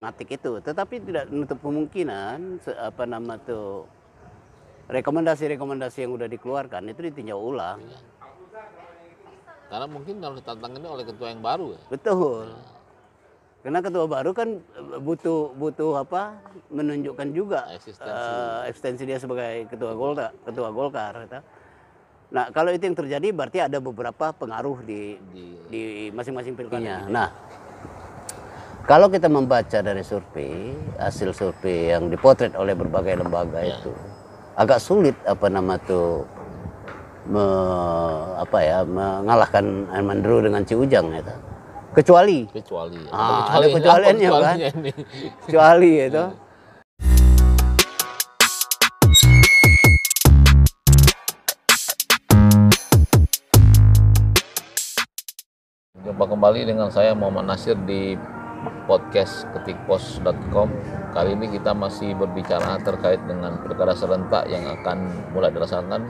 ngatik itu, tetapi tidak menutup kemungkinan apa nama tuh rekomendasi-rekomendasi yang udah dikeluarkan itu ditinjau ulang. Karena mungkin harus ditantangannya oleh ketua yang baru ya. Betul. Karena ketua baru kan eh, butuh butuh apa menunjukkan juga Eksistensi. eh, eksistensi dia sebagai ketua Golkar, ketua Golkar. gitu. Nah kalau itu yang terjadi berarti ada beberapa pengaruh di Di di masing-masing pilkada. Nah kalau kita membaca dari survei hasil survei yang dipotret oleh berbagai lembaga Ya. itu agak sulit apa nama tuh me- apa ya mengalahkan Herman Drew dengan Ci Ujang itu. Kecuali kecuali ya. Ah, ada Kecuali- kecualiannya, kan? kecualinya ini? kecuali itu. Jumpa kembali dengan saya Muhammad Nasir di podcast ketikpos.com. Kali ini kita masih berbicara terkait dengan pilkada serentak yang akan mulai dilaksanakan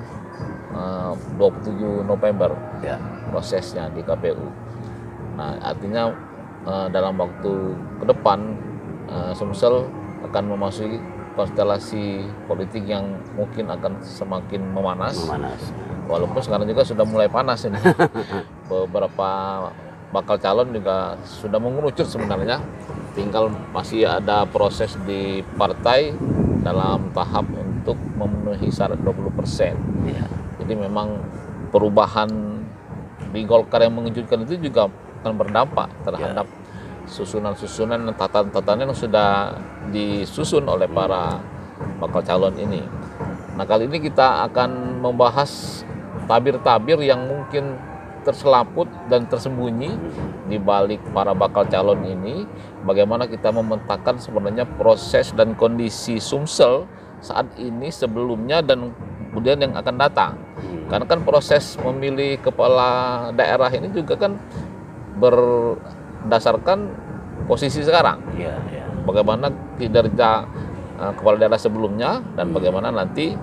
eh, 27 November Ya. prosesnya di KPU. Nah, artinya eh, dalam waktu ke depan eh, Sumsel akan memasuki konstelasi politik yang mungkin akan semakin memanas. Memanas. Walaupun sekarang juga sudah mulai panas ini. Beberapa bakal calon juga sudah mengerucut sebenarnya. Tinggal masih ada proses di partai dalam tahap untuk memenuhi syarat 20%. Ya. Jadi memang perubahan di Golkar yang mengejutkan itu juga akan berdampak terhadap susunan-susunan dan tatanan-tatanan yang sudah disusun oleh para bakal calon ini. Nah kali ini kita akan membahas tabir-tabir yang mungkin terselaput dan tersembunyi di balik para bakal calon ini. Bagaimana kita memetakan sebenarnya proses dan kondisi Sumsel saat ini sebelumnya dan kemudian yang akan datang. Hmm. Karena kan proses memilih kepala daerah ini juga kan berdasarkan posisi sekarang. Ya, ya. Bagaimana kinerja uh, kepala daerah sebelumnya dan bagaimana nanti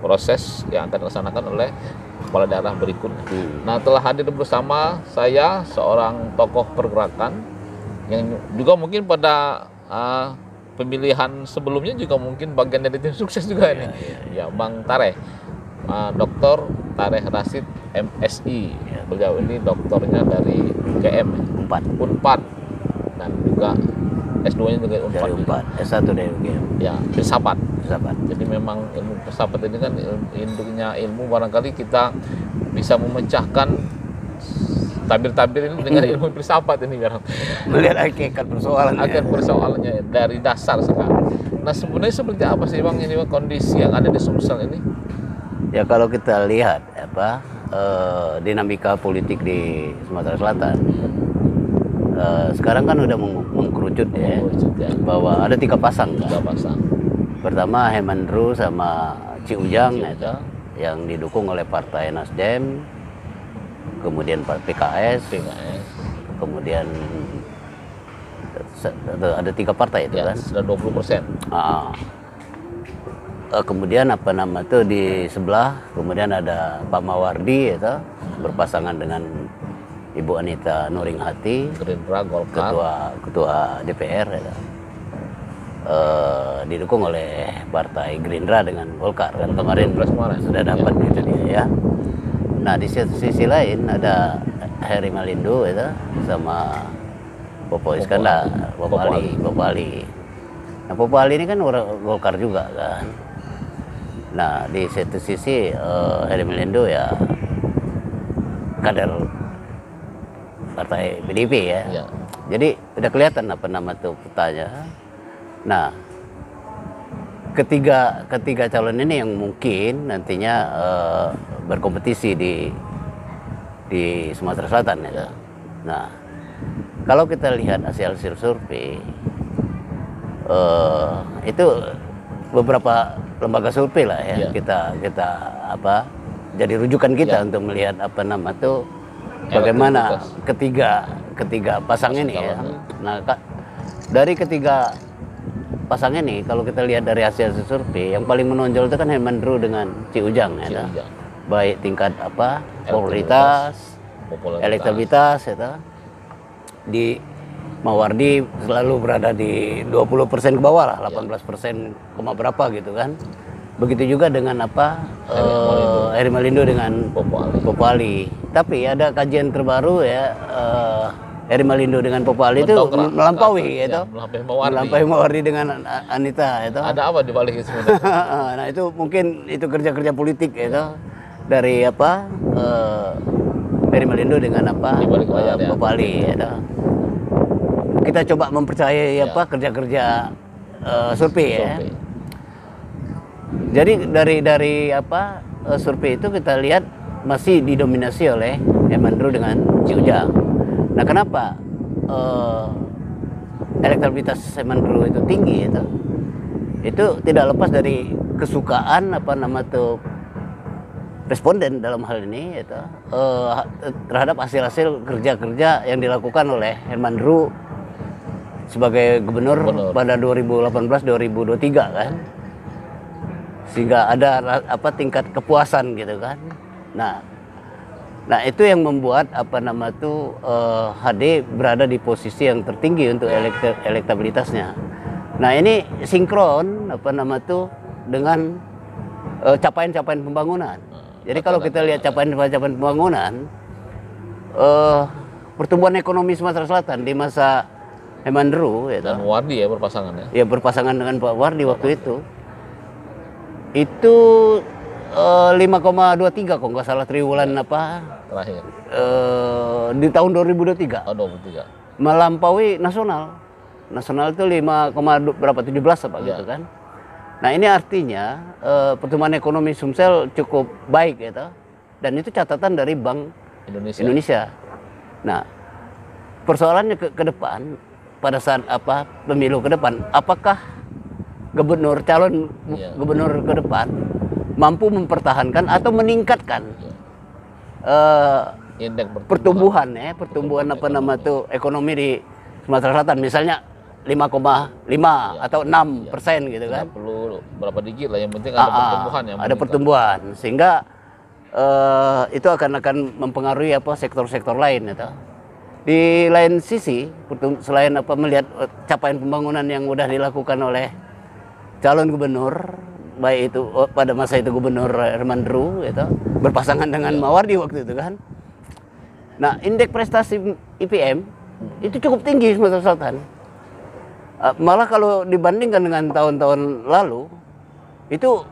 proses yang akan dilaksanakan oleh kepala daerah berikutnya. Hmm. Nah, telah hadir bersama saya seorang tokoh pergerakan yang juga mungkin pada uh, pemilihan sebelumnya juga mungkin bagian dari tim sukses juga ini. Ya, Bang Tareh. Uh, Dr. Tareh Rasid MSI. Ya. Beliau ini doktornya dari UGM, Empat. Unpad dan juga S2-nya juga Unpad. Dari juga. empat. S1 dari UGM. Ya, filsafat. Sahabat. Jadi memang ilmu filsafat ini kan induknya ilmu barangkali kita bisa memecahkan tabir-tabir ini dengan ilmu filsafat ini biar Melihat hakikat persoalan. ya. agar persoalannya dari dasar sekarang. Nah sebenarnya seperti apa sih bang ini Bang, kondisi yang ada di Sumsel ini? Ya kalau kita lihat apa eh, dinamika politik di Sumatera Selatan eh, sekarang kan udah meng- mengkerucut ya ya. bahwa ada tiga pasang kan. Tiga pasang. Pertama Hemandru sama Ci Ujang Ci ya, yang didukung oleh Partai Nasdem, kemudian PKS, PKS. kemudian ada, tiga partai itu Ya, kan. sudah 20 persen. Ah. Eh, kemudian apa nama tuh di sebelah kemudian ada Pak Mawardi itu berpasangan dengan Ibu Anita Nuringhati Gerindra, Golkar. ketua ketua DPR ya. Eh, didukung oleh Partai Gerindra dengan Golkar kan kemarin sudah dapat itu dia ya. Nah di sisi, sisi lain ada Heri Malindo itu sama Popo Iskandar, Popo Popo Ali, Popo Ali. Nah Popo Ali ini kan orang Golkar juga kan. Nah di satu sisi eh, Heri Malindo ya kader partai PDIP ya. Ya. Jadi udah kelihatan apa nama tuh petanya. Nah, ketiga ketiga calon ini yang mungkin nantinya eh, berkompetisi di di Sumatera Selatan ya. Nah, kalau kita lihat hasil-hasil survei eh, itu beberapa lembaga survei lah ya Ya. kita kita apa jadi rujukan kita Ya. untuk melihat apa nama tuh bagaimana ketiga ketiga pasang ini ya. Nah, Kak, dari ketiga pasang ini kalau kita lihat dari hasil survei yang paling menonjol itu kan Hemandru dengan Ci Ujang ya. Ujang. Baik tingkat apa? Popularitas, Popularitas. elektabilitas ya. Di Mawardi selalu berada di 20% ke bawah lah, 18% koma berapa gitu kan. Begitu juga dengan apa Eri Malindo dengan Popo Ali. Popo Ali. Tapi ada kajian terbaru ya eh, Eri dengan Popo Ali itu melampaui atas, gitu. ya, melampaui Mawardi. Melampaui Mawardi dengan Anita itu. Ada apa di balik itu sebenarnya? nah itu mungkin itu kerja-kerja politik itu dari apa dari Malindo dengan apa Di balik layar, eh, ya. Ali, itu. kita coba mempercayai apa kerja-kerja eh, survei ya. Jadi dari dari apa eh, survei itu kita lihat masih didominasi oleh Emandro dengan Ciujang. Nah kenapa eh, elektabilitas Emandro itu tinggi itu? Itu tidak lepas dari kesukaan apa nama tuh responden dalam hal ini itu eh, terhadap hasil-hasil kerja-kerja yang dilakukan oleh Herman Dru sebagai gubernur, Gubernur. pada 2018-2023 kan sehingga ada apa tingkat kepuasan gitu kan. Nah nah itu yang membuat apa nama tuh eh, HD berada di posisi yang tertinggi untuk elekta- elektabilitasnya. Nah ini sinkron apa nama tuh dengan eh, capaian-capaian pembangunan. Jadi kalau kita lihat capaian-capaian pembangunan eh, pertumbuhan ekonomi Sumatera Selatan di masa Hemandru ya Dan Wardi ya berpasangan ya. ya berpasangan dengan Pak Wardi waktu itu itu eh, 5,23 kok nggak salah triwulan apa Terakhir. eh, di tahun 2023 Tahun 23. melampaui nasional nasional itu 5, du- berapa 17 apa Iya. gitu kan nah ini artinya eh, pertumbuhan ekonomi Sumsel cukup baik gitu dan itu catatan dari Bank Indonesia. Indonesia. Nah, persoalannya ke, ke depan pada saat apa pemilu ke depan, apakah gubernur calon Iya. gubernur ke depan mampu mempertahankan atau meningkatkan Iya. eh, Indeks pertumbuhan. pertumbuhan ya, pertumbuhan apa nama tuh ekonomi di Sumatera Selatan misalnya 5,5 atau 6 persen gitu kan. Perlu berapa digit lah yang penting ada Ah, ah, pertumbuhan yang ada meningkat. pertumbuhan sehingga eh, itu akan akan mempengaruhi apa sektor-sektor lain itu. Di lain sisi selain apa melihat eh, capaian pembangunan yang sudah dilakukan oleh calon gubernur baik itu oh, pada masa itu gubernur Herman Dru itu berpasangan dengan Mawardi waktu itu kan. Nah, indeks prestasi IPM itu cukup tinggi Sumatera Selatan. Eh, malah kalau dibandingkan dengan tahun-tahun lalu itu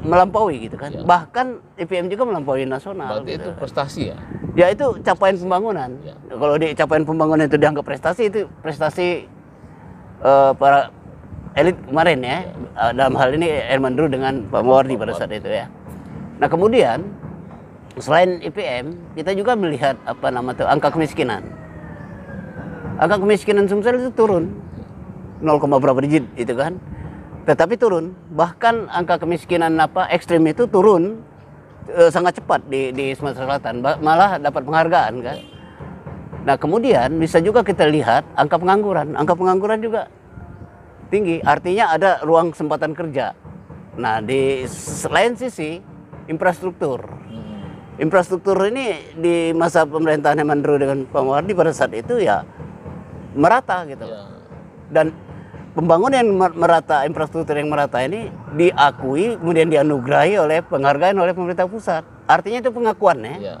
melampaui gitu kan. Ya. Bahkan IPM juga melampaui nasional. Berarti itu gitu. prestasi ya. Ya itu capaian pembangunan. Ya. Kalau di capaian pembangunan itu dianggap prestasi itu prestasi eh, para elit kemarin ya. Eh, Dalam hal ini Herman Dru dengan Pak Mawardi pada saat itu ya. Nah kemudian selain IPM kita juga melihat apa nama tuh angka kemiskinan. Angka kemiskinan Sumsel itu turun 0, berapa digit itu kan. Tetapi turun. Bahkan angka kemiskinan apa ekstrim itu turun eh, sangat cepat di di Sumatera Selatan. Malah dapat penghargaan kan. Nah, kemudian bisa juga kita lihat angka pengangguran. Angka pengangguran juga tinggi. Artinya ada ruang kesempatan kerja. Nah, di selain sisi infrastruktur. Infrastruktur ini di masa pemerintahan Hemandro dengan Pak Mawardi pada saat itu ya merata gitu. Ya. Dan pembangunan yang mer- merata, infrastruktur yang merata ini diakui kemudian dianugerahi oleh penghargaan oleh pemerintah pusat. Artinya itu pengakuan ya. Ya.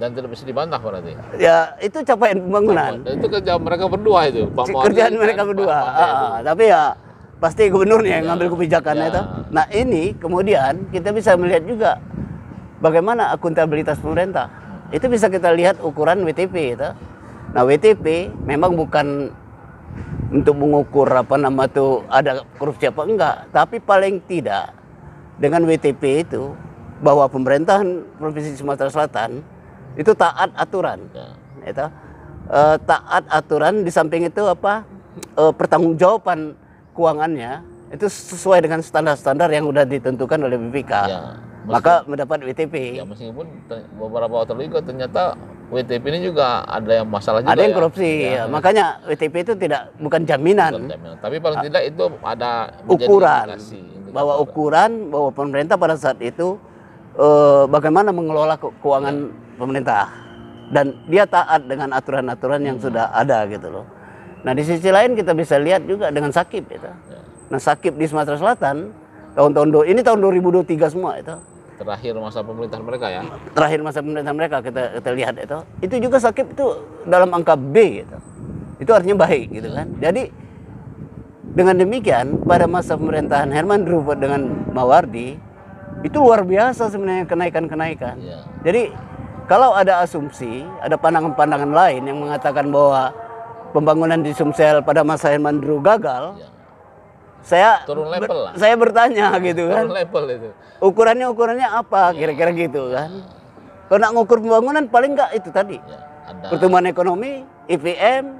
Dan tidak bisa dibantah berarti. Ya itu capaian pembangunan. Dan itu kerja mereka berdua itu. Pak Kerjaan mereka Pak berdua. Manda Ah, ah. tapi ya pasti gubernurnya yang Ya. ngambil kebijakan Ya. itu. Nah ini kemudian kita bisa melihat juga bagaimana akuntabilitas pemerintah. Itu bisa kita lihat ukuran WTP itu. Nah WTP memang bukan untuk mengukur apa nama tuh ada korupsi apa enggak, tapi paling tidak dengan WTP itu bahwa pemerintahan provinsi Sumatera Selatan itu taat aturan Ya. itu eh, taat aturan di samping itu apa eh, pertanggungjawaban keuangannya itu sesuai dengan standar-standar yang sudah ditentukan oleh BPK Ya. maka mendapat WTP Ya meskipun beberapa hotel juga ternyata WTP ini juga ada yang masalah juga ada yang ya. korupsi ya. makanya WTP itu tidak bukan jaminan Bukan jaminan. Tapi paling tidak itu ada ukuran bahwa ukuran bahwa pemerintah pada saat itu eh, bagaimana mengelola ke- keuangan pemerintah dan dia taat dengan aturan-aturan yang sudah ada gitu loh. Nah di sisi lain kita bisa lihat juga dengan Sakip itu. Ya. Nah Sakip di Sumatera Selatan tahun-tahun ini tahun 2023 semua itu Terakhir masa pemerintahan mereka ya. terakhir masa pemerintahan mereka kita kita lihat itu itu juga Sakip itu dalam angka B gitu. Itu artinya baik gitu kan. Jadi dengan demikian pada masa pemerintahan Herman Rupert dengan Mawardi itu luar biasa sebenarnya kenaikan-kenaikan. Ya. Jadi kalau ada asumsi, ada pandangan-pandangan lain yang mengatakan bahwa pembangunan di Sumsel pada masa Herman Dulu gagal, ya. saya Turun level lah. saya bertanya gitu kan. Turun level itu. Ukurannya ukurannya apa kira-kira gitu kan. Kalau nak ngukur pembangunan paling enggak itu tadi. Ya. Ada Pertumbuhan ekonomi, IPM,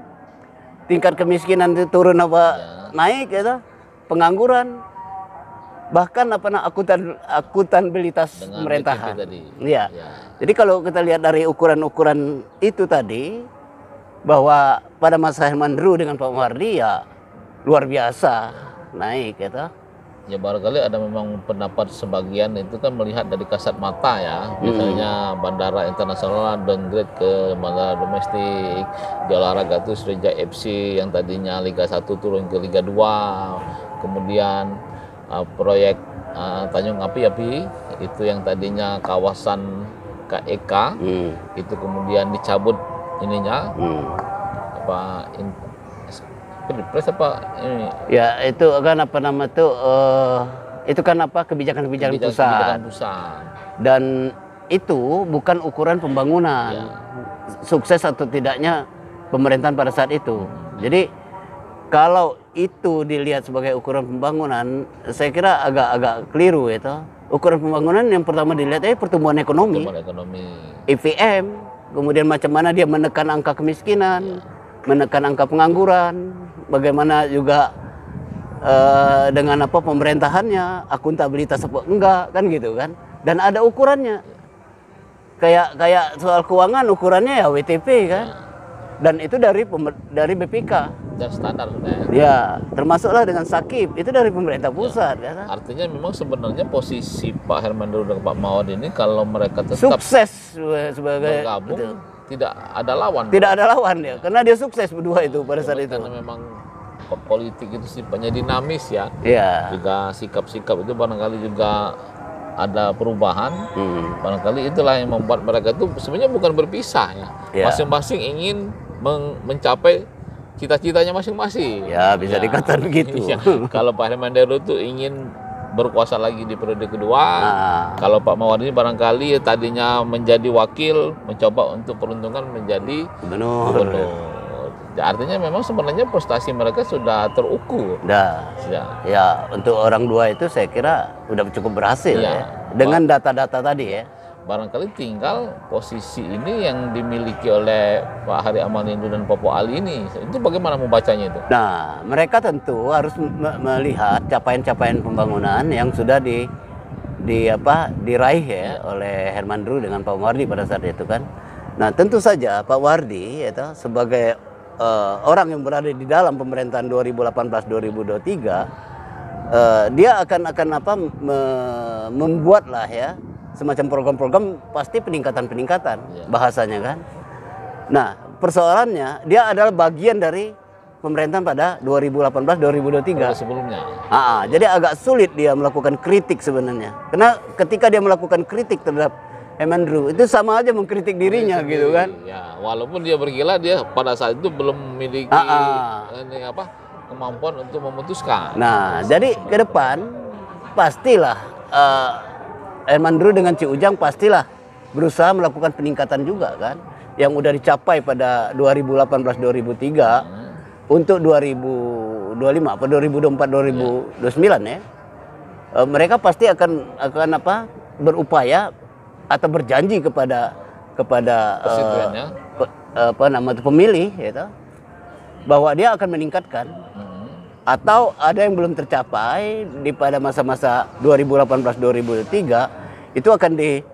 tingkat kemiskinan itu turun apa naik gitu, pengangguran, bahkan apa nak akutan akutabilitas Dengan pemerintahan. Tadi. Iya. Ya. Jadi kalau kita lihat dari ukuran-ukuran itu tadi bahwa pada masa Herman Dulu dengan Pak Mardi ya luar biasa naik gitu. Ya barangkali ada memang pendapat sebagian itu kan melihat dari kasat mata ya. Misalnya bandara internasional downgrade ke bandara domestik. Di olahraga itu sejak FC yang tadinya Liga 1 turun ke Liga 2. Kemudian uh, proyek uh, Tanjung Api-Api itu yang tadinya kawasan KEK Hmm. itu kemudian dicabut ininya Hmm. apa in, Perpres apa ini Ya itu kan apa nama itu eh, itu kan apa kebijakan-kebijakan kebijakan- pusat kebijakan pusat. dan itu bukan ukuran pembangunan Ya. sukses atau tidaknya pemerintahan pada saat itu. Jadi kalau itu dilihat sebagai ukuran pembangunan, saya kira agak-agak keliru itu. Ukuran pembangunan yang pertama dilihat eh pertumbuhan ekonomi, pertumbuhan ekonomi. IPM, kemudian macam mana dia menekan angka kemiskinan, menekan angka pengangguran, bagaimana juga eh, dengan apa pemerintahannya, akuntabilitas apa enggak kan gitu kan. Dan ada ukurannya. Kayak kayak soal keuangan ukurannya ya WTP kan. Dan itu dari dari BPK. dan standar sudah ya. Ya, termasuklah dengan Sakip itu dari pemerintah pusat ya. kan? Artinya memang sebenarnya posisi Pak Herman Dulu dan Pak Mawar ini kalau mereka tetap Sukses sebagai bergabung itu. tidak ada lawan. Tidak ada lawan ya, karena dia sukses berdua itu pada saat itu. Karena memang po- politik itu sifatnya dinamis ya. Iya. Juga sikap-sikap itu barangkali juga ada perubahan. Hmm. Barangkali itulah yang membuat mereka itu sebenarnya bukan berpisah ya. Ya. Masing-masing ingin meng- mencapai cita-citanya masing-masing. Ya, bisa dikatakan begitu. Iya. Kalau Pak Herman Deru itu ingin berkuasa lagi di periode kedua. Nah, Kalau Pak Mawar ini barangkali tadinya menjadi wakil, mencoba untuk peruntungan menjadi gubernur. Ya, Artinya memang sebenarnya prestasi mereka sudah terukur. Dah. Ya. Ya, untuk orang dua itu saya kira udah cukup berhasil Iya. ya. Dengan data-data tadi ya. Barangkali tinggal posisi ini yang dimiliki oleh Pak Hari Amanindu dan Popo Ali ini. Itu bagaimana membacanya itu? Nah, mereka tentu harus me- melihat capaian-capaian pembangunan yang sudah di di apa diraih ya oleh Herman Dru dengan Pak Wardi pada saat itu kan. Nah, tentu saja Pak Wardi itu sebagai eh, orang yang berada di dalam pemerintahan 2018-2023 eh, dia akan akan apa me- membuat lah ya semacam program-program pasti peningkatan-peningkatan Iya. bahasanya kan. Nah, persoalannya dia adalah bagian dari pemerintahan pada 2018-2023. Periode sebelumnya. Ah, jadi agak sulit dia melakukan kritik sebenarnya. Karena ketika dia melakukan kritik terhadap Emandru itu sama aja mengkritik dirinya gitu kan. Ya, walaupun dia bergila dia pada saat itu belum memiliki Ah, ini apa kemampuan untuk memutuskan. Nah, jadi ke depan pastilah eh Emandru dengan Ci Ujang pastilah berusaha melakukan peningkatan juga kan yang udah dicapai pada 2018-2003 Hmm. untuk 2025 apa 2024 2029 ya eh, mereka pasti akan akan apa berupaya atau berjanji kepada kepada eh, Konstituennya. pe- apa nama itu pemilih gitu bahwa dia akan meningkatkan. Atau ada yang belum tercapai di pada masa-masa 2018-2003 itu akan di,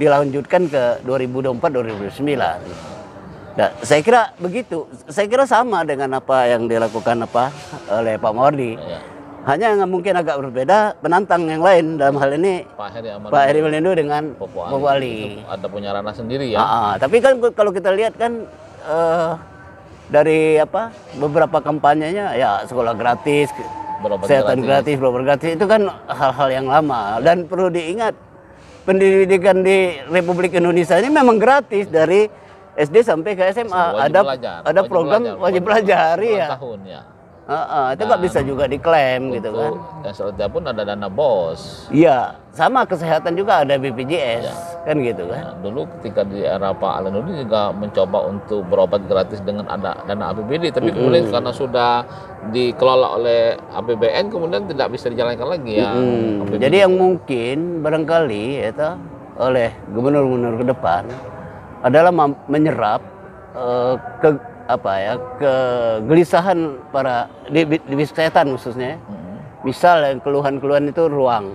dilanjutkan ke 2024-2029. Nah, saya kira begitu. Saya kira sama dengan apa yang dilakukan apa oleh Pak Mordi. Ya, Hanya yang mungkin agak berbeda penantang yang lain dalam hal ini Pak Heri Pak Melindo dengan Popo Ali. Popo Ali. Itu ada punya ranah sendiri ya. Ah, ah. tapi kan kalau kita lihat kan eh, dari apa beberapa kampanyenya ya sekolah gratis, Berobat kesehatan gratis, berobat gratis itu kan hal-hal yang lama dan perlu diingat pendidikan di Republik Indonesia ini memang gratis dari SD sampai ke SMA Wajib ada belajar, ada program wajib belajar lima ya. tahun ya. Heeh, itu nggak bisa juga diklaim gitu kan. Selanjutnya pun ada dana bos. Iya, sama kesehatan juga ada BPJS kan gitu kan. Nah, dulu ketika di era Pak Alenudi juga mencoba untuk berobat gratis dengan ada dana APBD, tapi kemudian karena sudah dikelola oleh APBN kemudian tidak bisa dijalankan lagi ya. Hmm, APBD. jadi yang mungkin barangkali itu oleh gubernur-gubernur ke depan adalah menyerap eh, ke apa ya kegelisahan para di, di, di kesehatan khususnya. Hmm. Misal yang keluhan-keluhan itu ruang,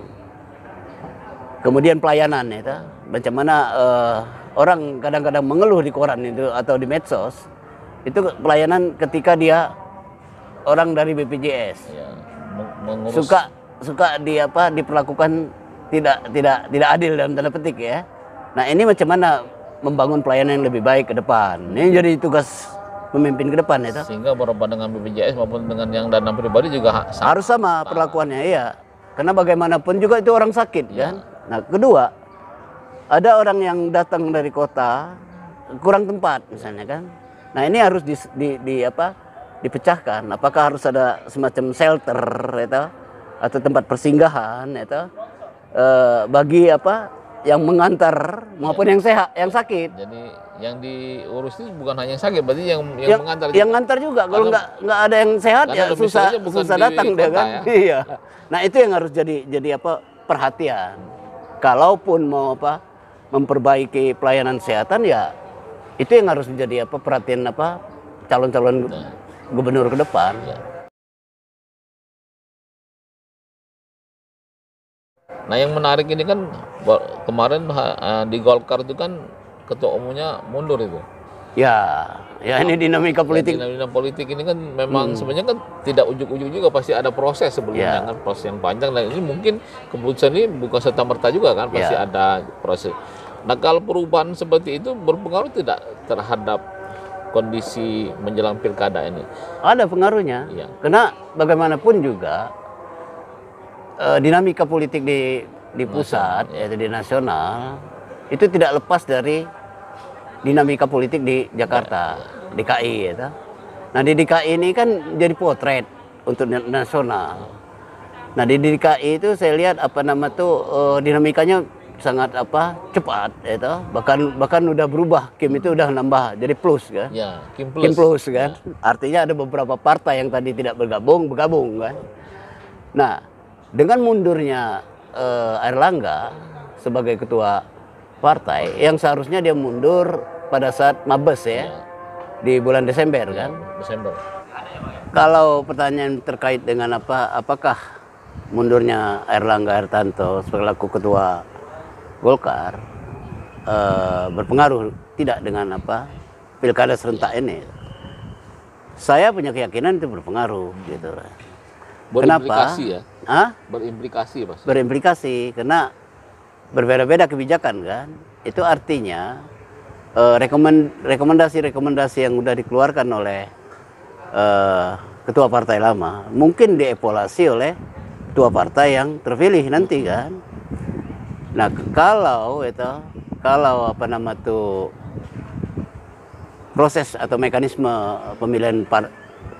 kemudian pelayanan itu, macam mana eh, orang kadang-kadang mengeluh di koran itu atau di medsos itu pelayanan ketika dia orang dari BPJS Ya, meng- mengurus suka suka di apa diperlakukan tidak tidak tidak adil dalam tanda petik ya. Nah ini macam mana membangun pelayanan yang lebih baik ke depan. Ini jadi tugas pemimpin ke depan itu. sehingga berobat dengan BPJS maupun dengan yang dana pribadi juga sama. Harus sama perlakuannya iya. Karena bagaimanapun juga itu orang sakit kan. Nah kedua ada orang yang datang dari kota kurang tempat misalnya kan. Nah ini harus di, di, di apa dipecahkan. Apakah harus ada semacam shelter itu atau tempat persinggahan itu eh, bagi apa yang mengantar maupun yang sehat yang sakit. Jadi yang diurus itu bukan hanya yang sakit, berarti yang yang, yang mengantar yang ngantar juga. Kalau nggak nggak ada yang sehat ya susah susah datang dia kota kan? ya. iya. Nah itu yang harus jadi jadi apa? Perhatian. Kalaupun mau apa? Memperbaiki pelayanan kesehatan ya itu yang harus menjadi apa? Perhatian apa? Calon-calon gubernur ke depan. Nah, yang menarik ini kan kemarin di Golkar itu kan ketua umumnya mundur itu. ya ya ini dinamika politik Hmm. Politik. Dinamika politik ini kan memang sebenarnya kan tidak ujuk-ujuk juga pasti ada proses sebelumnya Ya. kan proses yang panjang dan ini mungkin keputusan ini bukan serta merta juga kan pasti Ya. ada proses. Nah kalau perubahan seperti itu berpengaruh tidak terhadap kondisi menjelang pilkada ini? ada pengaruhnya Iya. karena bagaimanapun juga eh, dinamika politik di di pusat yaitu di nasional itu tidak lepas dari dinamika politik di Jakarta DKI ya nah di DKI ini kan jadi potret untuk na- nasional nah di DKI itu saya lihat apa nama tuh eh, dinamikanya sangat apa cepat ya toh. bahkan bahkan udah berubah Kim itu udah nambah jadi plus kan Ya, Kim Plus. Kim Plus kan. Artinya ada beberapa partai yang tadi tidak bergabung, bergabung kan. Nah, dengan mundurnya eh, Erlangga sebagai ketua partai yang seharusnya dia mundur pada saat Mabes ya di bulan Desember kan. Desember. Kalau pertanyaan terkait dengan apa apakah mundurnya Erlangga Hartanto selaku ketua Golkar eh, berpengaruh tidak dengan apa pilkada serentak ini? Saya punya keyakinan itu berpengaruh gitu. Berimplikasi ya. Hah? Berimplikasi pasti. Berimplikasi karena berbeda-beda kebijakan kan. Itu artinya eh, rekomen- rekomendasi-rekomendasi yang sudah dikeluarkan oleh eh, ketua partai lama mungkin dievaluasi oleh ketua partai yang terpilih nanti kan. Nah kalau itu kalau apa nama tuh proses atau mekanisme pemilihan par-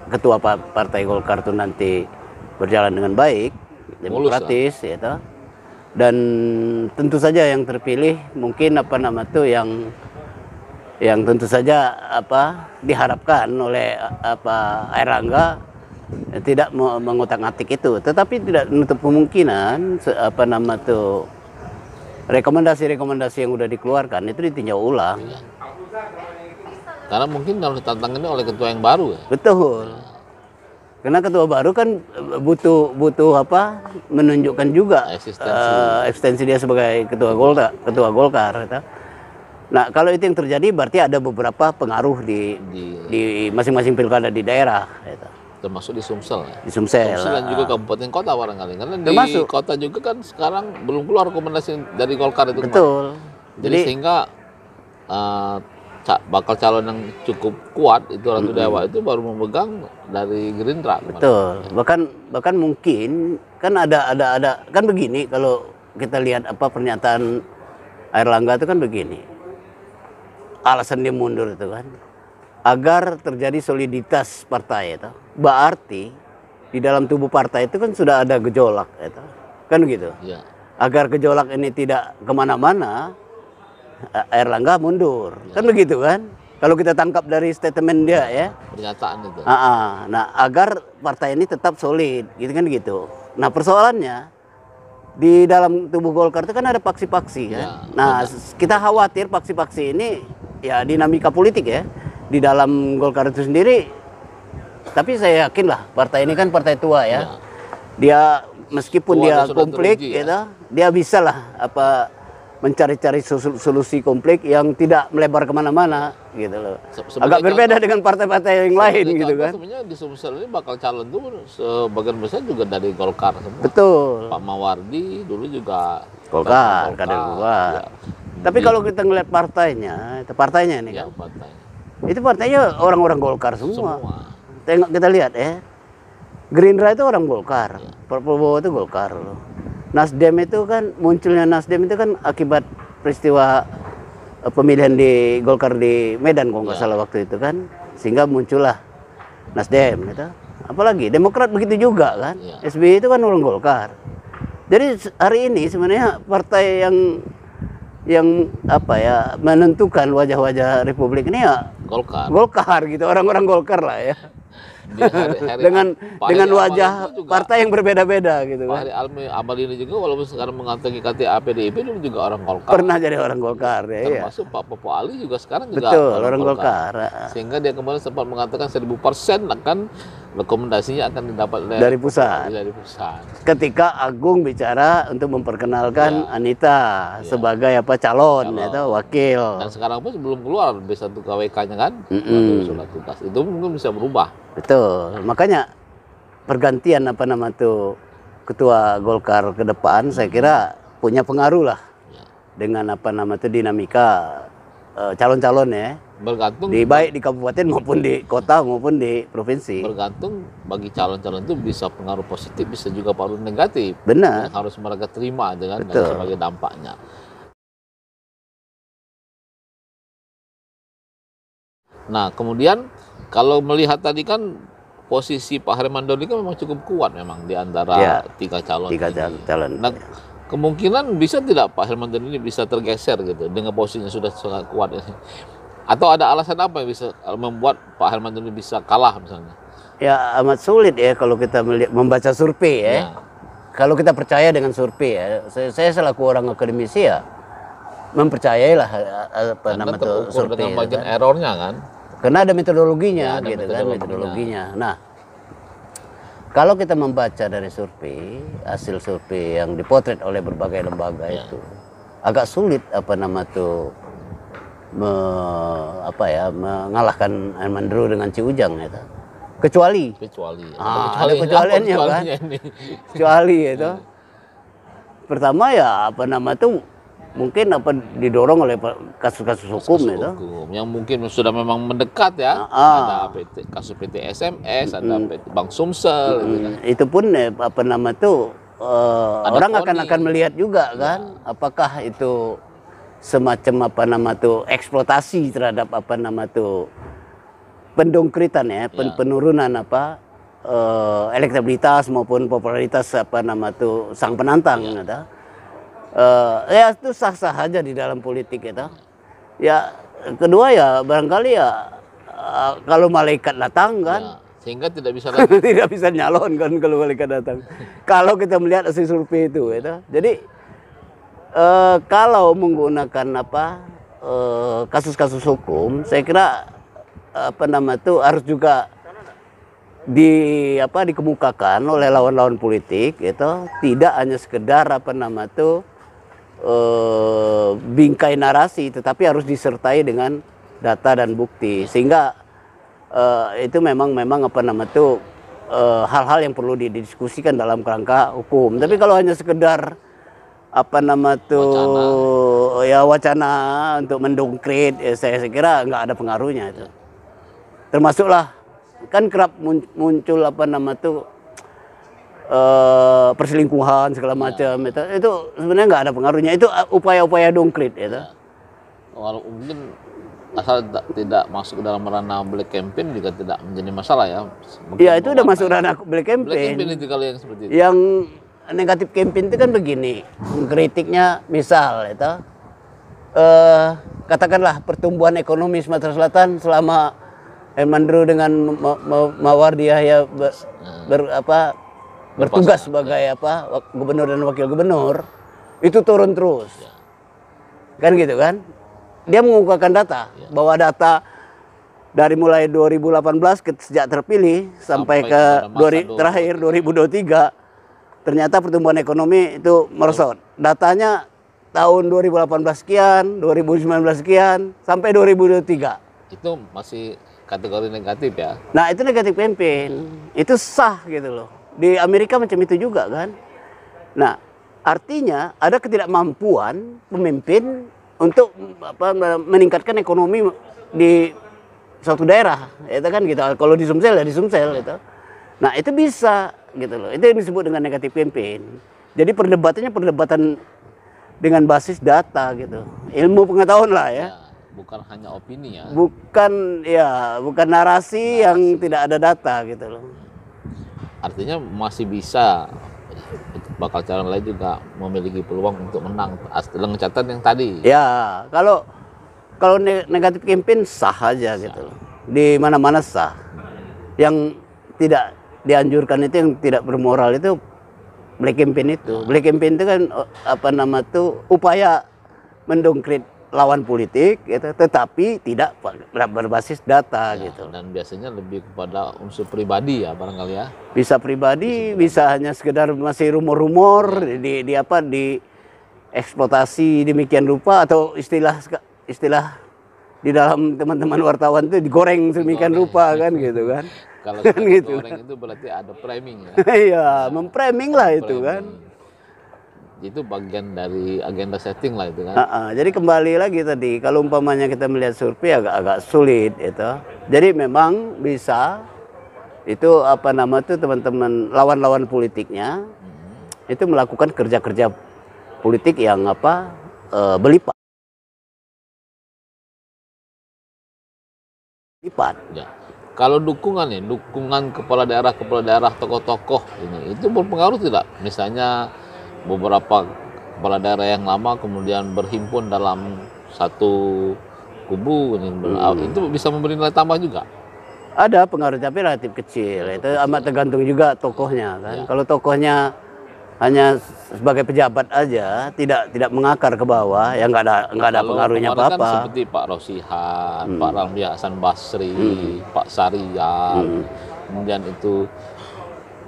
ketua pa- partai Golkar itu nanti berjalan dengan baik, Mulus demokratis, ya toh. Dan tentu saja yang terpilih mungkin apa nama tuh yang yang tentu saja apa diharapkan oleh apa Airangga tidak me- mengutak-atik itu, tetapi tidak menutup kemungkinan apa nama tuh rekomendasi-rekomendasi yang sudah dikeluarkan itu ditinjau ulang. Karena mungkin kalau tantangannya oleh ketua yang baru ya. Betul. Karena ketua baru kan eh, butuh butuh apa menunjukkan juga Eksistensi. eh, eksistensi dia sebagai ketua Golkar, ketua Golkar. gitu. Nah kalau itu yang terjadi berarti ada beberapa pengaruh di Di, di masing-masing pilkada di daerah, gitu. termasuk di Sumsel ya. di Sumsel. Sumsel dan juga kabupaten kota barangkali. Karena di Termasuk. kota juga kan sekarang belum keluar rekomendasi dari Golkar itu. kemarin. Betul. Jadi, sehingga eh, ca- bakal calon yang cukup kuat itu Ratu Mm-mm. Dewa itu baru memegang dari Gerindra. Betul. Bahkan bahkan mungkin kan ada ada ada kan begini kalau kita lihat apa pernyataan Airlangga itu kan begini. Alasan dia mundur itu kan agar terjadi soliditas partai itu. Berarti di dalam tubuh partai itu kan sudah ada gejolak itu. Kan gitu. Ya. Agar gejolak ini tidak ke mana-mana, Airlangga mundur. Kan begitu kan? Kalau kita tangkap dari statement dia ya. Pernyataan itu. Ah, ah. Nah, agar partai ini tetap solid, gitu kan gitu. Nah, persoalannya di dalam tubuh Golkar itu kan ada paksi-paksi kan. Ya, nah, s- kita khawatir paksi-paksi ini ya dinamika politik ya di dalam Golkar itu sendiri. Tapi saya yakin lah partai ini kan partai tua ya. Ya. Dia meskipun Tua dia konflik ya. gitu, dia bisa lah apa mencari-cari sol- solusi konflik yang tidak melebar ke mana-mana gitu loh. Se- Agak sebagai berbeda contoh- dengan partai-partai yang lain Sebagai gitu kan. Sebenarnya di Sumsel ini bakal calon tuh sebagian besar juga dari Golkar semua. Betul. Pak Mawardi dulu juga Golkar, kader Golkar. Ya. Tapi kalau kita ngeliat partainya, itu partainya ini Ya, kan. partai. Itu partainya orang-orang Golkar semua. Semua. Tengok kita lihat ya. Gerindra itu orang Golkar. Pak Prabowo itu Golkar loh. Nasdem itu kan munculnya Nasdem itu kan akibat peristiwa eh, pemilihan di Golkar di Medan kalau nggak Ya. salah waktu itu kan. Sehingga muncullah Nasdem gitu. Apalagi Demokrat begitu juga kan. Ya. SBY itu kan orang Golkar. Jadi hari ini sebenarnya partai yang yang apa ya menentukan wajah-wajah Republik ini ya Golkar. Golkar gitu orang-orang Golkar lah ya dengan Pak dengan wajah juga- partai yang berbeda-beda gitu Pak kan Hari Almi Amal ini juga walaupun sekarang mengantongi KTA PDIP dulu juga orang Golkar. pernah jadi orang Golkar ya iya. Termasuk Pak Popo Ali juga sekarang juga betul orang Golkar Sehingga dia kemarin sempat mengatakan 1000% akan rekomendasinya akan didapat oleh- Dari pusat. Dari pusat. ketika Agung bicara untuk memperkenalkan Anita sebagai apa calon, Calon. atau wakil Dan sekarang pun sebelum keluar B1 KWK-nya kan, Mm-mm. ada surat tugas. Itu mungkin bisa berubah. betul makanya pergantian apa nama tuh ketua Golkar ke depan saya kira punya pengaruh lah Ya. dengan apa nama tuh dinamika calon-calon ya Bergantung di baik di kabupaten maupun di kota maupun di provinsi. bergantung bagi calon-calon itu bisa pengaruh positif, bisa juga pengaruh negatif. Benar. Yang harus mereka terima dengan sebagai dampaknya. Nah, kemudian kalau melihat tadi kan posisi Pak Herman Doli kan memang cukup kuat memang di antara Ya. tiga calon Tiga ini. calon. Nah, kemungkinan bisa tidak Pak Herman Doli ini bisa tergeser gitu dengan posisinya sudah sangat kuat ini. Atau ada alasan apa yang bisa membuat Pak Herman Doli bisa kalah misalnya? Ya amat sulit ya kalau kita melihat, membaca survei ya. Ya. Kalau kita percaya dengan survei ya, saya, saya selaku orang akademisi ya mempercayailah eh, apa Anda nama terukur survei. dengan itu margin kan. errornya kan? Karena ada metodologinya Ya, ada gitu kan, metodologinya. metodologinya. Nah, kalau kita membaca dari survei, hasil survei yang dipotret oleh berbagai lembaga Ya. itu agak sulit apa nama tuh me- apa ya mengalahkan Armandro dengan Ciujang itu. Kecuali Kecuali. Ah, ada kecualinya, kecualiannya, kan? kecuali itu. Pertama ya apa nama tuh mungkin apa didorong oleh kasus-kasus hukum Kasus itu. hukum yang mungkin sudah memang mendekat ya. Ah. Ada PT, kasus PT SMS, ada PT Bank Sumsel, gitu kan. Itu pun eh, apa nama tuh eh, Ada orang akan akan melihat juga kan apakah itu semacam apa nama tuh eksploitasi terhadap apa nama tuh pendongkritan ya, pen- Ya. penurunan apa eh, elektabilitas maupun popularitas apa nama tuh sang penantang Ya. gitu. Eh, ya itu sah-sah aja di dalam politik itu. Ya kedua ya barangkali ya eh, kalau malaikat datang kan Ya, sehingga tidak bisa lagi tidak bisa nyalon kan kalau mereka datang. kalau kita melihat hasil survei itu, itu. jadi eh, kalau menggunakan apa kasus-kasus hukum, saya kira apa nama itu harus juga di apa dikemukakan oleh lawan-lawan politik, itu tidak hanya sekedar apa nama itu eh, bingkai narasi, tetapi harus disertai dengan data dan bukti, sehingga eh, itu memang memang apa nama itu eh, hal-hal yang perlu didiskusikan dalam kerangka hukum. Tapi kalau hanya sekedar apa nama tuh oh ya wacana untuk mendongkrit ya, saya, saya kira nggak ada pengaruhnya itu. Termasuklah kan kerap mun- muncul apa nama tuh eh, perselingkuhan segala macam itu itu sebenarnya nggak ada pengaruhnya itu uh, upaya-upaya dongkrit itu. Walau mungkin asal tidak, tidak masuk dalam ranah black campaign juga tidak menjadi masalah ya. Mungkin Ya itu udah masuk ranah black black campaign. campaign itu kalau yang seperti itu. Yang negatif campaign itu kan begini, kritiknya misal itu eh katakanlah pertumbuhan ekonomi Sumatera Selatan selama Hermandro dengan Ma- Ma- Mawar Yahya ber, ber- apa bertugas sebagai apa gubernur dan wakil gubernur itu turun terus. Kan gitu kan? Dia mengungkapkan data bahwa data dari mulai 2018 ke sejak terpilih sampai, Sampai ke 2023. terakhir 2023 ternyata pertumbuhan ekonomi itu merosot. Datanya tahun 2018 sekian, 2019 sekian, sampai 2023. Itu masih kategori negatif ya. Nah itu negatif campaign, itu sah gitu loh. Di Amerika macam itu juga kan. Nah artinya ada ketidakmampuan pemimpin untuk apa, meningkatkan ekonomi di suatu daerah, itu kan gitu. Kalau di Sumsel ya di Sumsel itu. Nah itu bisa gitu loh. Itu yang disebut dengan negatif campaign. Jadi perdebatannya perdebatan dengan basis data gitu, ilmu pengetahuan lah ya. Ya, bukan hanya opini ya. Bukan ya, bukan narasi yang tidak ada data gitu loh. Artinya masih bisa bakal calon lain juga memiliki peluang untuk menang dengan catatan yang tadi. Ya, kalau kalau ne- negatif campaign sah aja gitu loh. Di mana-mana sah. Yang tidak dianjurkan itu yang tidak bermoral itu black campaign itu. Black campaign itu kan apa nama tuh upaya mendongkrit lawan politik gitu, tetapi tidak berbasis data Ya, gitu. Dan biasanya lebih kepada unsur pribadi ya barangkali ya. Bisa pribadi, bisa hanya sekedar masih rumor-rumor di, di apa di eksploitasi demikian rupa atau istilah istilah di dalam teman-teman wartawan itu digoreng sedemikian rupa kan gitu kan. Kalau Kan gitu. goreng itu berarti ada framing ya. Iya, memframing lah itu kan. Itu bagian dari agenda setting lah itu kan. Ah. jadi kembali lagi tadi kalau umpamanya kita melihat survei agak-agak sulit itu. Jadi memang bisa itu apa nama tuh teman-teman lawan-lawan politiknya itu melakukan kerja-kerja politik yang apa eh, belipat. Lipat. Ya. Kalau dukungan ya, dukungan kepala daerah, kepala daerah, tokoh-tokoh ini itu berpengaruh tidak? Misalnya beberapa kepala daerah yang lama kemudian berhimpun dalam satu kubu ini ber- itu bisa memberi nilai tambah juga. Ada pengaruh tapi relatif kecil. Itu amat tergantung juga tokohnya kan. Kalau tokohnya hanya sebagai pejabat aja, tidak tidak mengakar ke bawah, ya nggak ada nggak ada Kalau pengaruhnya kemarin kan apa-apa. Hmm. seperti Pak Rosihan, Pak Ramli Hasan Basri, Pak Sarian, Hmm. kemudian itu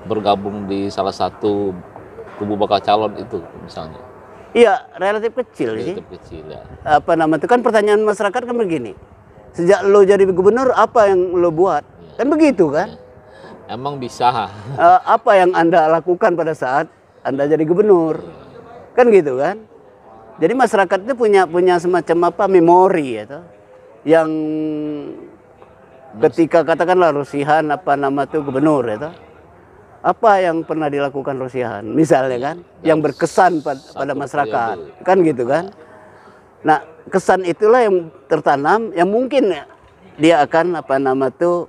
bergabung di salah satu kubu bakal calon itu misalnya. Iya, relatif kecil sih. Itu kecil ya. Apa nama itu kan pertanyaan masyarakat kan begini. Sejak lo jadi gubernur apa yang lo buat? Kan begitu kan? Emang bisa. Eh, apa yang Anda lakukan pada saat Anda jadi gubernur? Kan gitu kan? Jadi masyarakat itu punya punya semacam apa memori ya toh. yang ketika katakanlah Rusihan apa nama itu gubernur ya toh. Apa yang pernah dilakukan Rusihan misalnya kan yang berkesan pad- pada masyarakat. Kan gitu kan? Nah, kesan itulah yang tertanam yang mungkin dia akan apa nama itu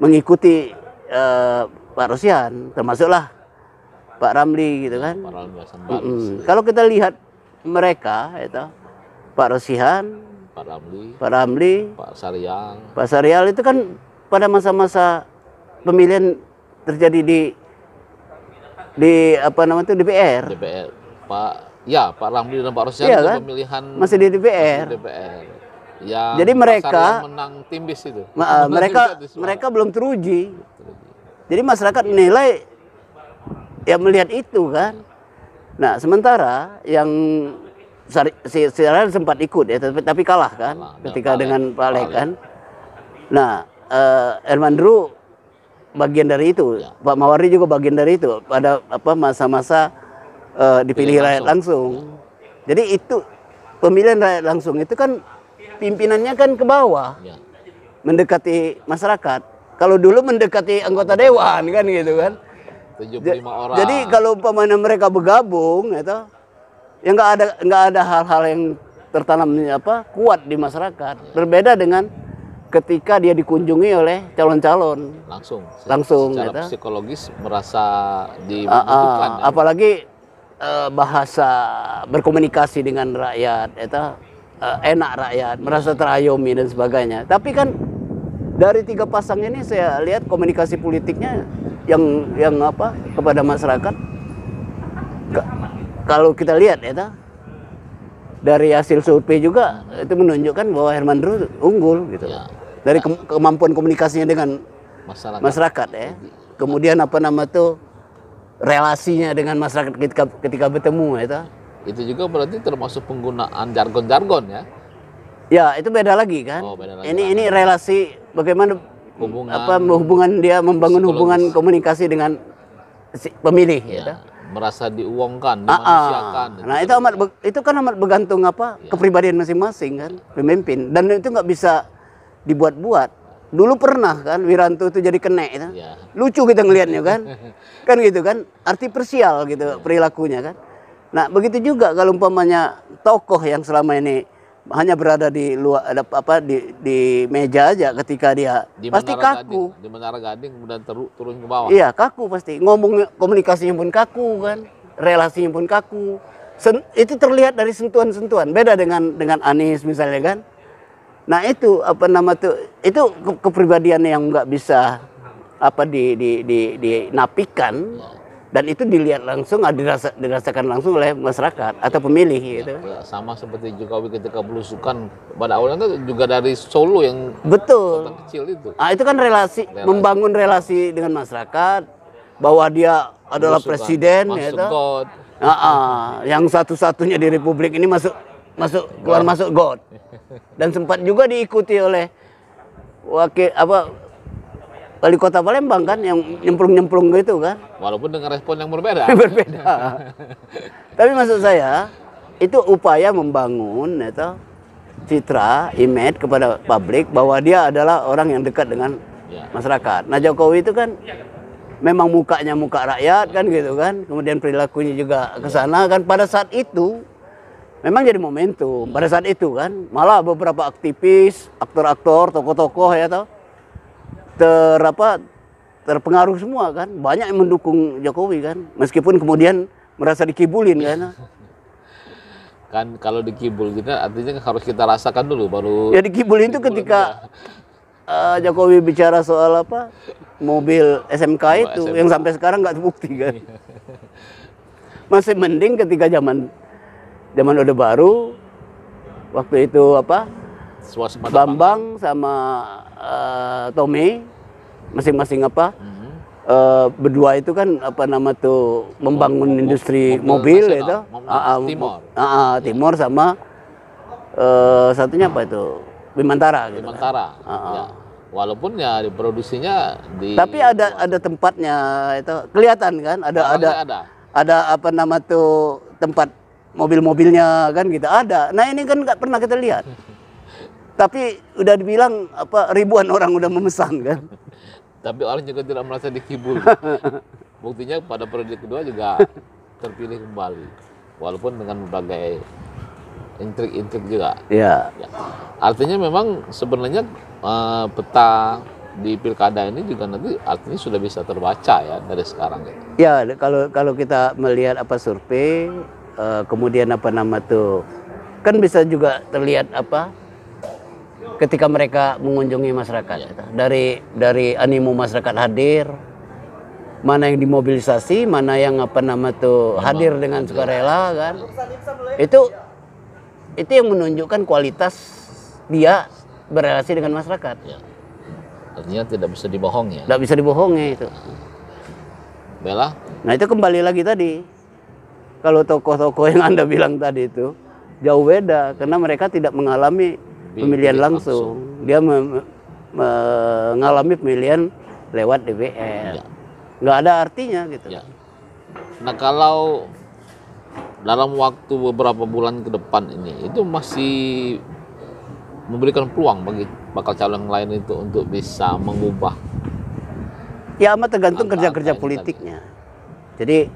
mengikuti eh, Pak Rosihan, termasuklah Pak Ramli gitu kan. Pak Ramli Hasan Basri, Mm-mm. Kalau kita lihat mereka itu Pak Rosihan, Pak Ramli, Pak Ramli, Pak Sariang, Pak Sarial itu kan pada masa-masa pemilihan terjadi di di apa namanya itu DPR. DPR, Pak ya Pak Ramli dan Pak Rosihan Iya kan? pemilihan Masih di DPR. di DPR. Ya, Jadi mereka- menang timbis itu. Ma- Menang mereka timbis itu suara. mereka belum teruji. Jadi masyarakat menilai ya melihat itu kan. Nah, sementara yang si sempat ikut ya tapi, tapi kalah kan Kalah, ketika Pak dengan. Pak Lek Pak kan. Nah, eh Ermandru bagian dari itu. Ya. Pak Mawardi juga bagian dari itu pada apa masa-masa eh, dipilih Pilih rakyat langsung. Jadi itu pemilihan rakyat langsung itu kan pimpinannya kan ke bawah, Ya. mendekati masyarakat. Kalau dulu mendekati anggota dewan kan gitu kan. 75 orang. Jadi kalau umpamanya mereka bergabung itu ya nggak ada nggak ada hal-hal yang tertanam apa kuat di masyarakat. Berbeda dengan ketika dia dikunjungi oleh calon-calon. langsung Langsung, secara gitu. psikologis merasa Ah, dibutuhkan ah, ya. apalagi eh, bahasa berkomunikasi dengan rakyat itu eh, enak rakyat, merasa terayomi dan sebagainya. Tapi kan dari tiga pasang ini saya lihat komunikasi politiknya yang yang apa kepada masyarakat Ka- kalau kita lihat ya dari hasil survei juga itu menunjukkan bahwa Herman Dru unggul gitu. Ya. Dari ke- kemampuan komunikasinya dengan masyarakat. masyarakat ya. Kemudian apa nama tuh relasinya dengan masyarakat ketika ketika bertemu ya toh. Itu juga berarti termasuk penggunaan jargon-jargon ya. Ya, itu beda lagi kan. Oh, beda lagi. Ini ini relasi bagaimana Hubungan apa hubungan dia membangun psikologis. hubungan komunikasi dengan si pemilih ya. toh. merasa diuangkan, Ah, ah. dimanusiakan. Nah itu amat itu kan amat bergantung apa kepribadian masing-masing kan pemimpin dan itu nggak bisa dibuat-buat. Dulu pernah kan Wiranto itu jadi kene itu. Ya. Lucu kita ngelihatnya kan. kan gitu kan artificial gitu perilakunya kan. Nah, begitu juga kalau umpamanya tokoh yang selama ini hanya berada di luar ada apa di di meja aja ketika dia Di pasti kaku. Gading, di Menara Gading kemudian teru- turun ke bawah. Iya, kaku pasti. Ngomong komunikasinya pun kaku kan, relasinya pun kaku. Sen- itu terlihat dari sentuhan-sentuhan. Beda dengan dengan Anies misalnya kan. Nah itu apa nama tuh? Itu ke- kepribadian yang nggak bisa apa di di di dinapikan dan itu dilihat langsung, ah, dirasa, dirasakan langsung oleh masyarakat atau pemilih gitu. Ya, sama seperti Jokowi ketika belusukan pada awalnya itu juga dari Solo yang Betul. kota kecil itu. Ah itu kan relasi, membangun relasi dengan masyarakat bahwa dia adalah Belusukan, presiden ya. God. Ah, ah, yang satu-satunya di Republik ini masuk masuk keluar masuk God dan sempat juga diikuti oleh wakil apa wali kota Palembang kan yang nyemplung-nyemplung gitu kan Walaupun dengan respon yang berbeda. berbeda. Tapi maksud saya itu upaya membangun itu citra, image kepada publik bahwa dia adalah orang yang dekat dengan Ya. masyarakat. Nah Jokowi itu kan memang mukanya muka rakyat kan gitu kan, kemudian perilakunya juga ke sana kan pada saat itu memang jadi momentum. Pada saat itu kan malah beberapa aktivis, aktor-aktor, tokoh-tokoh ya tau ter apa terpengaruh semua kan. Banyak yang mendukung Jokowi kan. Meskipun kemudian merasa dikibulin kan. Kan kalau dikibul kita artinya harus kita rasakan dulu baru ya dikibulin itu ketika eh, Jokowi bicara soal apa mobil SMK itu SMK. yang sampai sekarang nggak terbukti kan. Masih mending ketika zaman zaman Orde Baru waktu itu apa swasembada Bambang sama eh, Tommy masing-masing apa Mhm. eh, berdua itu kan apa nama tuh membangun Mo- industri mobil mobil itu mobil Ah, ah, Timor. ah, ah, Timor sama eh, satunya apa itu Bimantara gitu kan. Sementara. Ah, ah. Ya. Walaupun ya diproduksinya di tapi ada ada tempatnya itu kelihatan kan ada ada ada. ada apa nama tuh tempat mobil-mobilnya kan gitu ada nah ini kan nggak pernah kita lihat tapi udah dibilang apa ribuan orang udah memesan kan Tapi orang juga tidak merasa dikibul. Buktinya pada periode kedua juga terpilih kembali. Walaupun dengan berbagai intrik-intrik juga. ya Ya. Artinya memang sebenarnya eh, peta di pilkada ini juga nanti artinya sudah bisa terbaca ya dari sekarang ya. Ya, kalau kalau kita melihat apa survei, eh, kemudian apa nama tuh, kan bisa juga terlihat apa ketika mereka mengunjungi masyarakat gitu. dari dari animo masyarakat hadir, mana yang dimobilisasi, mana yang apa nama tuh hadir dengan sukarela kan, itu itu yang menunjukkan kualitas dia berrelasi dengan masyarakat. ya. Artinya tidak bisa dibohongi ya. Tidak bisa dibohongi itu. Bella, Nah itu kembali lagi tadi. Kalau tokoh-tokoh yang Anda bilang tadi itu jauh beda karena mereka tidak mengalami pemilihan pilih langsung. Dia me- me- mengalami pemilihan lewat DPR. Ya. Nggak ada artinya gitu. ya. Nah kalau dalam waktu beberapa bulan ke depan ini itu masih memberikan peluang bagi bakal calon lain itu untuk bisa mengubah Ya amat tergantung kerja-kerja politiknya. Jadi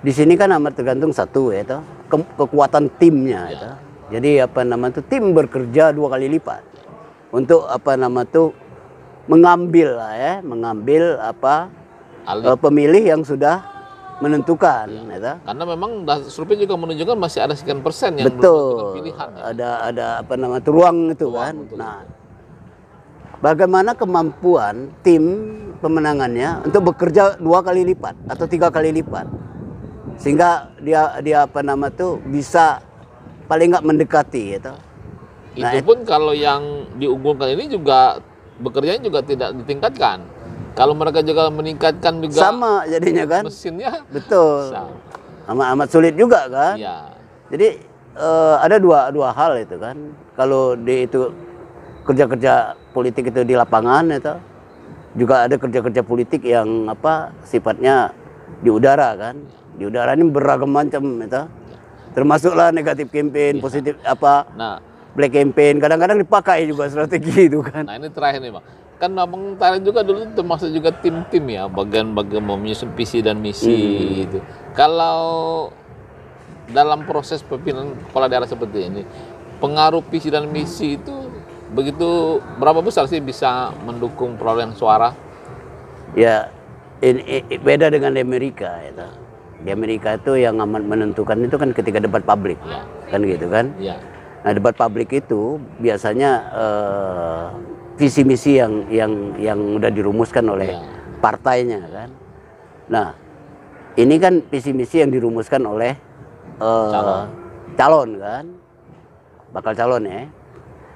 di sini kan amat tergantung satu ya toh, ke- kekuatan timnya ya. toh. Jadi apa nama itu tim bekerja dua kali lipat untuk apa nama itu mengambil lah ya, mengambil apa alih eh, pemilih yang sudah menentukan ya. toh. karena memang survei juga menunjukkan masih ada sekian persen yang belum Betul. menentukan pilihan ya. Ada ada apa nama itu ruang itu Ruang, kan. betul. Nah, bagaimana kemampuan tim pemenangannya untuk bekerja dua kali lipat atau tiga kali lipat, sehingga dia dia apa nama itu bisa paling nggak mendekati gitu. Nah, itu pun kalau yang diunggulkan ini juga bekerjanya juga tidak ditingkatkan kalau mereka juga meningkatkan juga Sama jadinya kan. mesinnya Betul. sama. Amat amat sulit juga kan. ya Jadi eh, ada dua dua hal itu kan. Kalau di itu kerja-kerja politik itu di lapangan itu juga ada kerja-kerja politik yang apa sifatnya di udara kan. Di udara ini beragam macam itu. Termasuklah negatif campaign, positif apa nah black campaign. Kadang-kadang dipakai juga strategi itu kan. Nah ini terakhir nih bang, kan abang Tarek juga dulu termasuk juga tim-tim ya, bagian-bagian menyusun visi dan misi Hmm. itu. Kalau dalam proses pemilihan kepala daerah seperti ini, pengaruh visi dan misi itu begitu berapa besar sih bisa mendukung perolehan suara? Ya ini, beda dengan di Amerika itu. Di Amerika itu yang amat menentukan itu kan ketika debat publik. Ya, Kan gitu kan. ya, Nah, debat publik itu biasanya eh, visi misi yang yang yang udah dirumuskan oleh Ya. partainya kan. Nah, ini kan visi misi yang dirumuskan oleh eh, Calon. calon kan, bakal calon ya.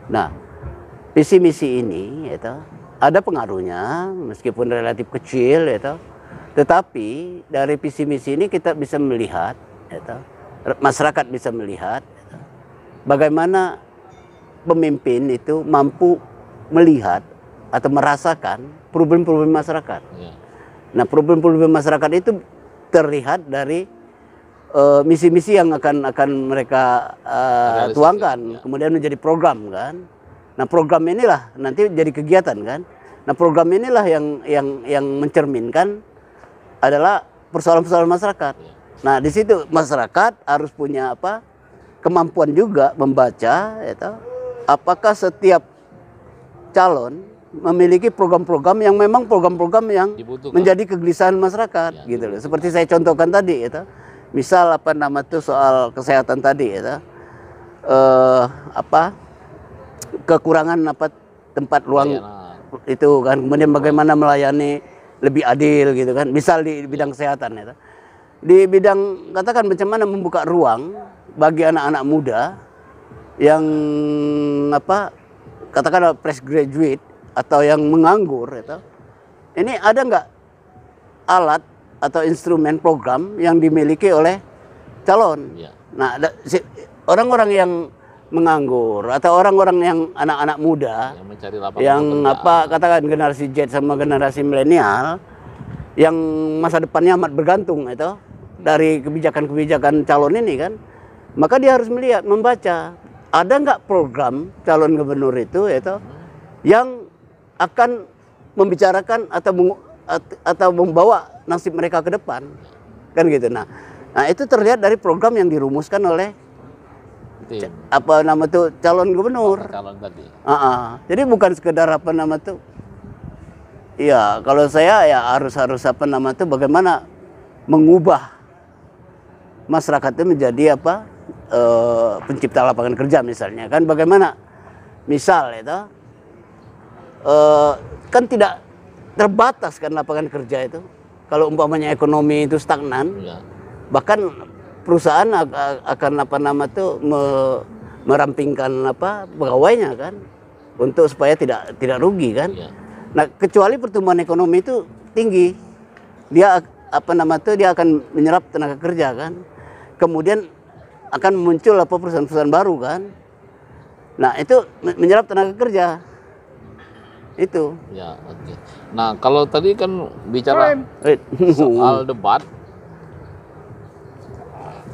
Nah, visi misi ini itu ada pengaruhnya meskipun relatif kecil itu, tetapi dari visi misi ini kita bisa melihat, itu, masyarakat bisa melihat itu, bagaimana pemimpin itu mampu melihat atau merasakan problem-problem masyarakat. ya, Nah, problem-problem masyarakat itu terlihat dari eh, misi-misi yang akan akan mereka Realisasi, tuangkan, ya. kemudian menjadi program kan. Nah, program inilah nanti jadi kegiatan kan. Nah, program inilah yang yang yang mencerminkan adalah persoalan-persoalan masyarakat. ya. Nah, di situ masyarakat harus punya apa? kemampuan juga membaca ya toh, apakah setiap calon memiliki program-program yang memang program-program yang Dibutuhkan. menjadi kegelisahan masyarakat Ya, gitu loh. Seperti saya contohkan tadi itu. Misal apa nama itu soal kesehatan tadi itu. Eh apa? kekurangan apa tempat ruang Layanan. itu kan kemudian bagaimana melayani lebih adil gitu kan. Misal di bidang kesehatan itu di bidang katakan macam mana membuka ruang bagi anak-anak muda yang apa katakan fresh graduate atau yang menganggur itu ini ada nggak alat atau instrumen program yang dimiliki oleh calon? Ya. nah orang-orang yang menganggur. Atau orang-orang yang anak-anak muda yang mencari lapangan yang pekerjaan. apa katakan generasi Z sama generasi milenial yang masa depannya amat bergantung itu dari kebijakan-kebijakan calon ini kan. Maka dia harus melihat membaca ada nggak program calon gubernur itu itu yang akan membicarakan atau atau membawa nasib mereka ke depan. Kan gitu. Nah nah itu terlihat dari program yang dirumuskan oleh Tim, apa nama tuh calon gubernur calon tadi. Ah, ah. Jadi bukan sekedar apa nama tuh. Iya, kalau saya ya harus harus apa nama tuh bagaimana mengubah masyarakat itu menjadi apa eh, pencipta lapangan kerja misalnya kan bagaimana misal itu eh, kan tidak terbatas kan lapangan kerja itu kalau umpamanya ekonomi itu stagnan Ya. bahkan perusahaan ak- ak- akan apa nama tuh me- merampingkan apa pegawainya kan untuk supaya tidak tidak rugi kan. Ya. Nah kecuali pertumbuhan ekonomi itu tinggi, dia apa nama tuh dia akan menyerap tenaga kerja kan. Kemudian akan muncul apa perusahaan-perusahaan baru kan. Nah itu me- menyerap tenaga kerja itu. Ya, oke. Nah, kalau tadi kan bicara Eh, soal debat,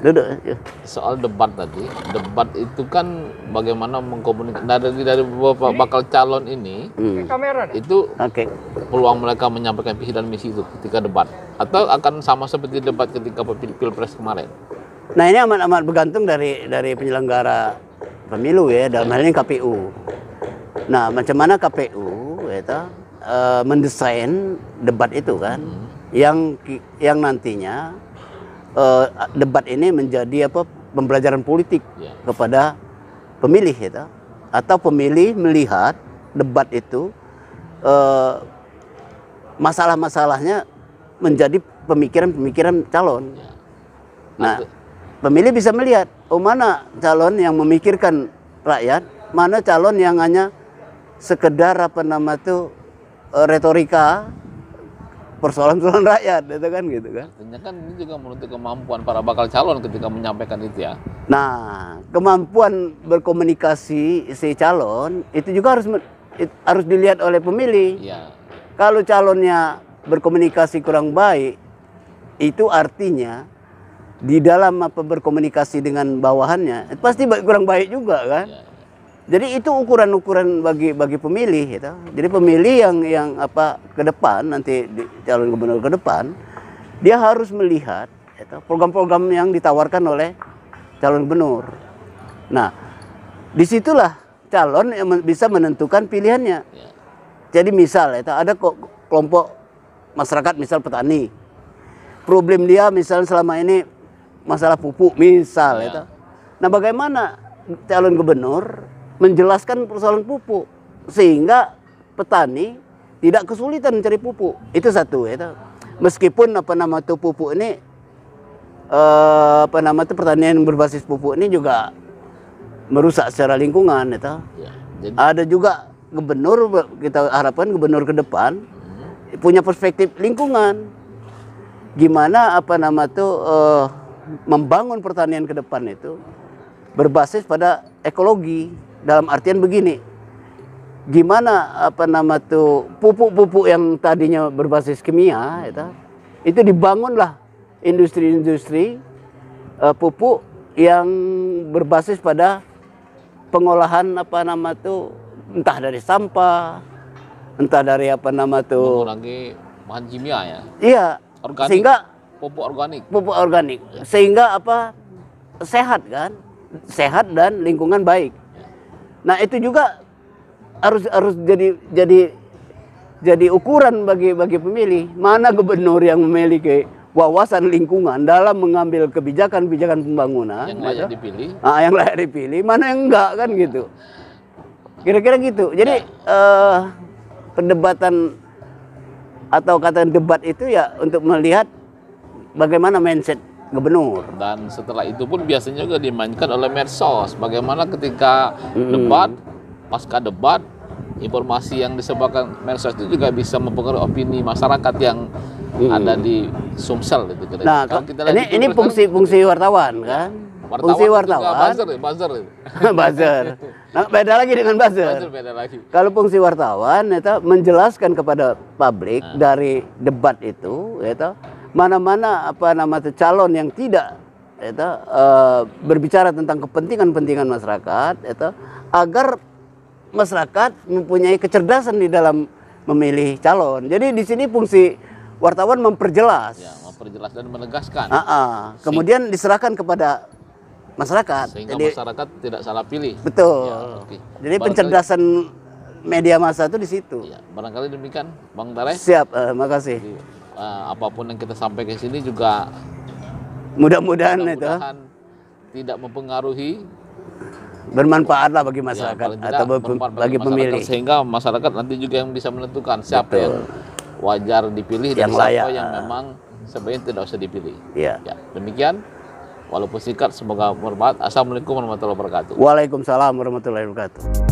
Duduk. ya. soal debat tadi, debat itu kan bagaimana mengkomunikasi dari dari beberapa bakal calon ini Hmm. itu Oke. peluang mereka menyampaikan visi dan misi itu ketika debat atau akan sama seperti debat ketika pil- pilpres kemarin. Nah ini amat-amat bergantung dari dari penyelenggara pemilu ya dalam hal ini KPU. Nah macam mana KPU ya toh, eh, mendesain debat itu kan, yang ki- yang nantinya eh, debat ini menjadi apa pembelajaran politik Ya. kepada pemilih toh. atau pemilih melihat debat itu eh, masalah-masalahnya menjadi pemikiran-pemikiran calon. Ya. Nah, pemilih bisa melihat oh mana calon yang memikirkan rakyat, mana calon yang hanya sekedar apa nama itu eh, retorika persoalan-persoalan rakyat, itu kan gitu kan. Artinya kan ini juga menuntut kemampuan para bakal calon ketika menyampaikan itu ya. Nah, kemampuan berkomunikasi si calon itu juga harus harus dilihat oleh pemilih. Iya. Kalau calonnya berkomunikasi kurang baik, itu artinya di dalam apa berkomunikasi dengan bawahannya pasti kurang baik juga kan. Iya. Jadi itu ukuran-ukuran bagi bagi pemilih gitu. Jadi pemilih yang yang apa ke depan nanti di, calon gubernur ke depan dia harus melihat gitu, program-program yang ditawarkan oleh calon gubernur. Nah, di situlah calon yang bisa menentukan pilihannya. Jadi misal itu ada kok kelompok masyarakat misal petani. Problem dia misal selama ini masalah pupuk misal Ya. itu. Nah, bagaimana calon gubernur menjelaskan persoalan pupuk sehingga petani tidak kesulitan mencari pupuk. Itu satu itu. Meskipun apa nama itu pupuk ini eh, apa nama itu pertanian yang berbasis pupuk ini juga merusak secara lingkungan itu. Iya. Jadi Ada juga gubernur kita harapkan gubernur ke depan punya perspektif lingkungan. Gimana apa nama tuh eh, membangun pertanian ke depan itu berbasis pada ekologi dalam artian begini. Gimana apa nama tuh pupuk-pupuk yang tadinya berbasis kimia itu itu dibangunlah industri-industri eh, pupuk yang berbasis pada pengolahan apa nama tuh entah dari sampah, entah dari apa nama tuh. mengurangi bahan kimia ya. Iya. Organik. Sehingga Pupuk organik. pupuk organik sehingga apa sehat kan? Sehat dan lingkungan baik. Nah, itu juga harus harus jadi jadi jadi ukuran bagi bagi pemilih mana gubernur yang memiliki wawasan lingkungan dalam mengambil kebijakan-kebijakan pembangunan yang layak gitu. dipilih. Ah, yang layak dipilih, mana yang enggak kan gitu. Kira-kira gitu. Jadi eh, perdebatan atau kata debat itu ya untuk melihat bagaimana mindset gubernur. Dan setelah itu pun biasanya juga dimainkan oleh medsos. Bagaimana ketika debat, pasca debat, informasi yang disebarkan medsos itu juga bisa mempengaruhi opini masyarakat yang ada di Sumsel itu kira Nah, Kalau kita ini ini Pilpres fungsi fungsi wartawan kan? kan, fungsi wartawan. buzzer, buzzer, itu. buzzer. Nah, beda lagi dengan buzzer. buzzer beda lagi. Kalau fungsi wartawan itu menjelaskan kepada publik dari debat itu itu mana-mana apa nama calon yang tidak itu eh, berbicara tentang kepentingan-kepentingan masyarakat itu agar masyarakat mempunyai kecerdasan di dalam memilih calon. Jadi di sini fungsi wartawan memperjelas. Ya, memperjelas dan menegaskan Ah, ah. Kemudian diserahkan kepada masyarakat. sehingga Jadi masyarakat tidak salah pilih. betul. Ya, oke. Jadi Barangkali- pencerdasan media massa itu di situ. Ya, barangkali demikian, Bang Tare. Siap, eh, makasih. Jadi, eh, apa pun yang kita sampaikan sini juga Mudah-mudahan itu mudah-mudahan tidak mempengaruhi bermanfaat lah bagi ya, masyarakat tidak atau bermanfaat bagi masyarakat, pemilih. sehingga masyarakat nanti juga yang bisa menentukan siapa Betul. yang wajar dipilih dan Yang siapa layak. yang memang sebaiknya tidak usah dipilih. Ya. Ya, demikian. Walaupun singkat, semoga bermanfaat. Assalamualaikum warahmatullahi wabarakatuh. Waalaikumsalam warahmatullahi wabarakatuh.